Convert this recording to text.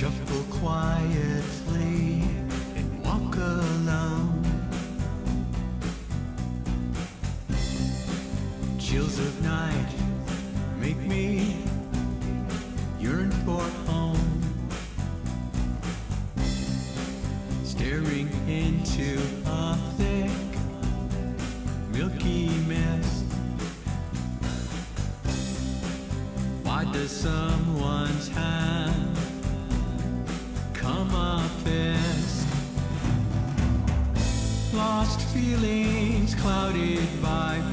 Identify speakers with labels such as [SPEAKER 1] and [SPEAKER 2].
[SPEAKER 1] Shuffle quietly and walk alone. Chills of night make me yearn for home. Staring into a thick, milky mist. Why does someone's hand? Lost feelings clouded by